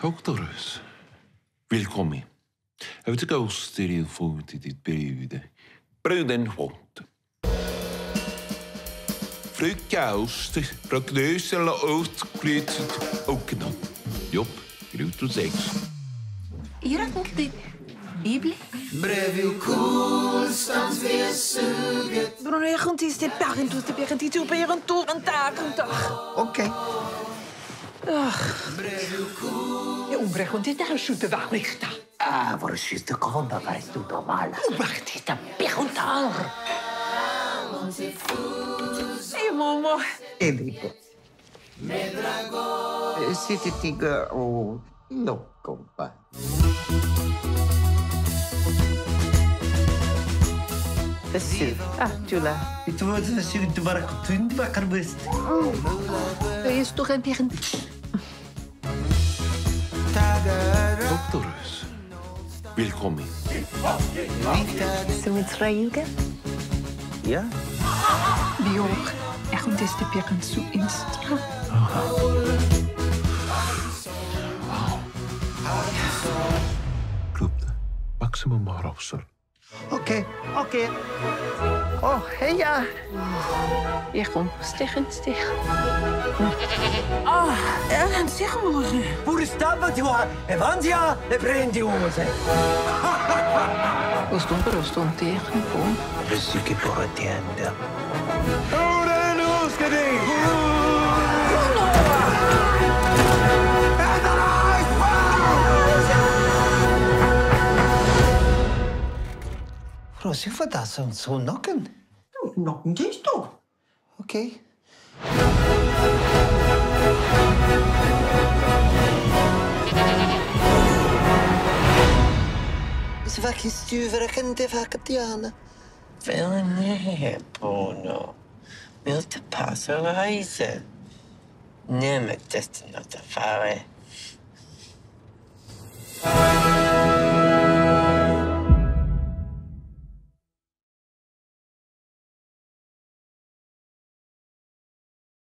Doktores, willkommen. Uit de koolsterilfout in dit dan. Job, groet ons ex. Hier komt de Bibel. Bruno, je gaat eens de parent, de parent, die op een een taak, een dag. Oké. Je Onbregonditta zoete waglichta. Ah, é voor is de konda wij doen normaal. Onbregonditta perguntar. Ei, momo. Elipo. É eh, se te diga o não, compadre. السير اه تولا يتبغى السير تبارك تندبا قربست ايش تغني Doctorus. Willkommen. Zoiets ruiken? Ja. Björk, echt een test heb je kan zo instaan. Club de Maximum Harassar. Oké, oké. Oh, hey ja. Hier komt stichen, stichen. Ah, en zeg maar. Pure stappa ti va. E vanzia e prendi uno, sai. Hoe stond er? Hoe stond tegen? Kom. Resti che por attenda. Rosie får dansa om så naken. Naken kan ju stå. Okej. Svaki stuvare kan inte vaka Diana. Vem är på nu? Vill du passa rejsen? Nej, men det är inte fara.